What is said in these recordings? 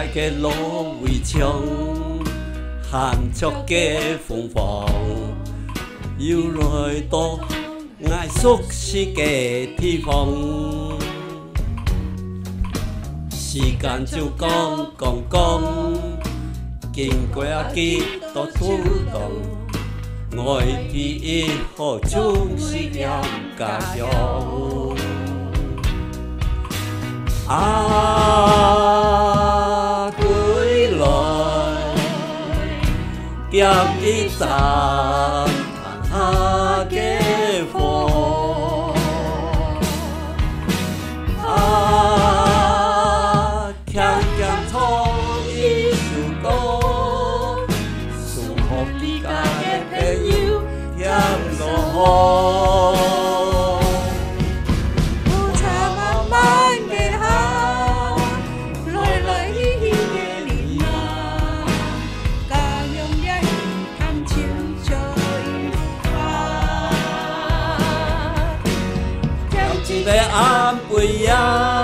爱嘅芦苇枪，含着嘅凤凰，要来到爱熟悉嘅地方。时间就讲讲讲，经过一几多土动，爱记忆好总是两家乡。啊， Ít tàn tha kế phò à khan khan thong y su tô su học đi cả cái bên yêu kiếm nó ho về an quỳ ya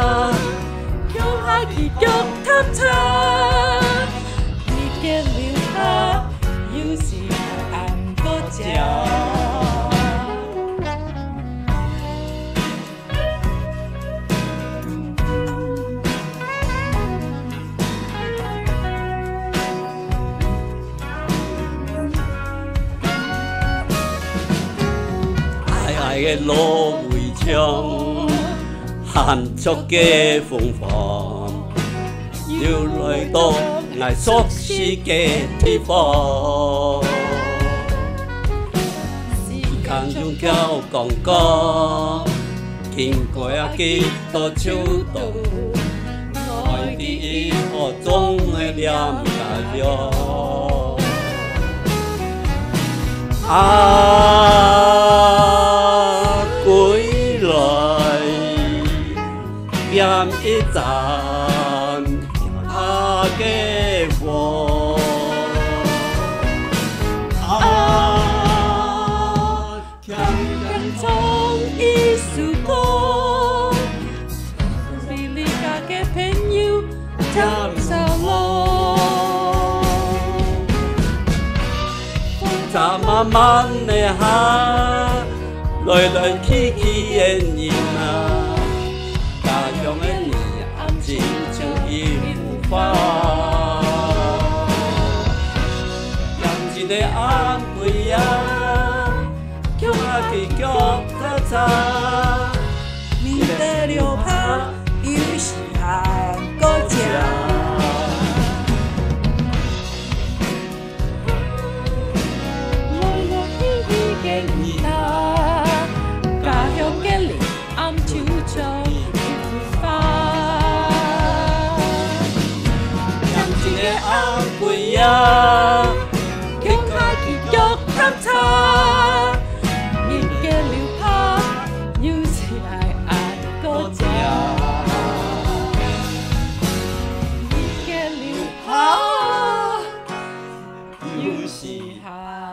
ai ai cái lô bùi trong hàn cho cái phùng phòn yêu lời tô ngài xót xí cái thi phò khăn dung cao còn có kinh qua cái tô chú tô hỏi đi họ trong ngày liam cả gió à kiếm ít tàn à cái vô à kiếm人唱一首歌，比你家嘅朋友唱首咯。ta ma man ne ha lời lời khi khi en nhìn na de an puia Kia ora ki kia tata. ta 喜。好。